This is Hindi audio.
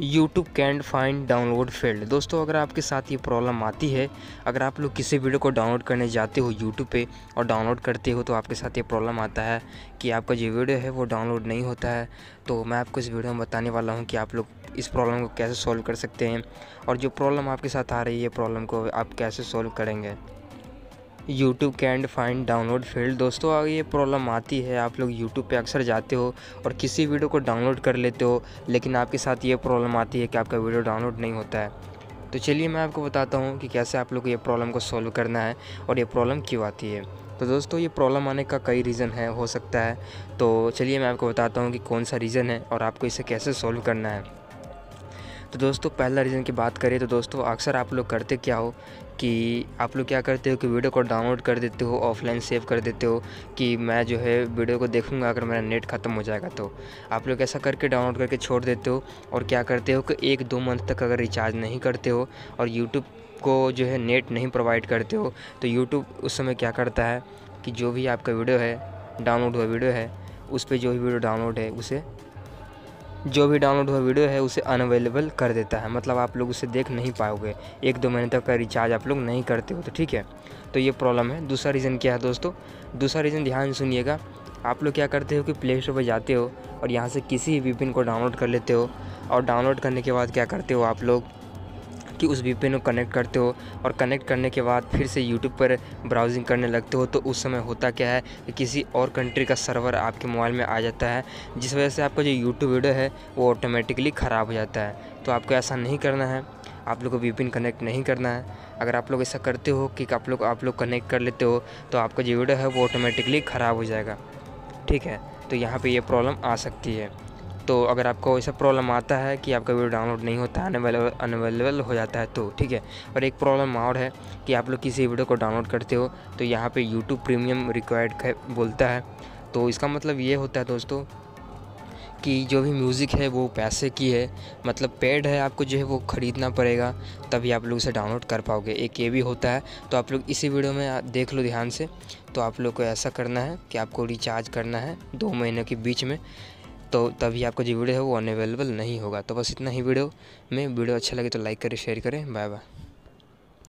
YouTube can't find download field दोस्तों, अगर आपके साथ ये प्रॉब्लम आती है, अगर आप लोग किसी वीडियो को डाउनलोड करने जाते हो यूट्यूब पे और डाउनलोड करते हो तो आपके साथ ये प्रॉब्लम आता है कि आपका जो वीडियो है, वो डाउनलोड नहीं होता है। तो मैं आपको इस वीडियो में बताने वाला हूँ कि आप लोग इस प्रॉब्लम को कैसे सॉल्व कर सकते हैं और जो प्रॉब्लम आपके साथ आ रही है प्रॉब्लम को आप कैसे सॉल्व करेंगे। YouTube can't find download field दोस्तों अगर ये प्रॉब्लम आती है। आप लोग यूट्यूब पे अक्सर जाते हो और किसी वीडियो को डाउनलोड कर लेते हो, लेकिन आपके साथ ये प्रॉब्लम आती है कि आपका वीडियो डाउनलोड नहीं होता है। तो चलिए मैं आपको बताता हूँ कि कैसे आप लोग ये प्रॉब्लम को सॉल्व करना है और ये प्रॉब्लम क्यों आती है। तो दोस्तों, ये प्रॉब्लम आने का कई रीज़न है, हो सकता है। तो चलिए मैं आपको बताता हूँ कि कौन सा रीज़न है और आपको इसे कैसे सॉल्व करना है। तो दोस्तों, पहला रीज़न की बात करें तो दोस्तों, अक्सर आप लोग करते क्या हो कि आप लोग क्या करते हो कि वीडियो को डाउनलोड कर देते हो ऑफलाइन सेव कर देते हो कि मैं जो है वीडियो को देखूँगा अगर मेरा नेट ख़त्म हो जाएगा तो। आप लोग ऐसा करके डाउनलोड करके छोड़ देते हो और क्या करते हो कि एक दो मंथ तक अगर रिचार्ज नहीं करते हो और यूट्यूब को जो है नेट नहीं प्रोवाइड करते हो तो यूट्यूब उस समय क्या करता है कि जो भी आपका वीडियो है डाउनलोड हुआ वीडियो है, उस पर जो भी वीडियो डाउनलोड है, उसे जो भी डाउनलोड हुआ वीडियो है, उसे अनअवेलेबल कर देता है। मतलब आप लोग उसे देख नहीं पाओगे। एक दो महीने तक का रिचार्ज आप लोग नहीं करते हो तो ठीक है। तो ये प्रॉब्लम है। दूसरा रीज़न क्या है दोस्तों? दूसरा रीज़न ध्यान सुनिएगा। आप लोग क्या करते हो कि प्ले स्टोर पर जाते हो और यहाँ से किसी भी पिन को डाउनलोड कर लेते हो और डाउनलोड करने के बाद क्या करते हो आप लोग? कि उस वी को कनेक्ट करते हो और कनेक्ट करने के बाद फिर से यूट्यूब पर ब्राउजिंग करने लगते हो तो उस समय होता क्या है कि किसी और कंट्री का सर्वर आपके मोबाइल में आ जाता है, जिस वजह से आपका जो यूट्यूब वीडियो है, वो ऑटोमेटिकली ख़राब हो जाता है। तो आपको ऐसा नहीं करना है, आप लोग को वी कनेक्ट नहीं करना है। अगर आप लोग ऐसा करते हो कि आप लोग आप लोग कनेक्ट कर लेते हो तो आपका जो वीडियो है, वो ऑटोमेटिकली ख़राब हो जाएगा। ठीक है? तो यहाँ पे ये प्रॉब्लम आ सकती है। तो अगर आपको ऐसा प्रॉब्लम आता है कि आपका वीडियो डाउनलोड नहीं होता है अनवेलेबल हो जाता है तो ठीक है? और एक प्रॉब्लम और है कि आप लोग किसी वीडियो को डाउनलोड करते हो तो यहाँ पे यूट्यूब प्रीमियम रिक्वायर्ड बोलता है। तो इसका मतलब ये होता है दोस्तों कि जो भी म्यूज़िक है, वो पैसे की है। मतलब पेड है आपको जो है, वो ख़रीदना पड़ेगा, तभी आप लोग उसे डाउनलोड कर पाओगे। एक ये भी होता है तो आप लोग इसी वीडियो में देख लो ध्यान से। तो आप लोग को ऐसा करना है कि आपको रिचार्ज करना है दो महीने के बीच में। तो तभी आपका जो वीडियो है वो अनअवेलेबल नहीं होगा। तो बस इतना ही वीडियो। में वीडियो अच्छा लगे तो लाइक करें शेयर करें। Bye bye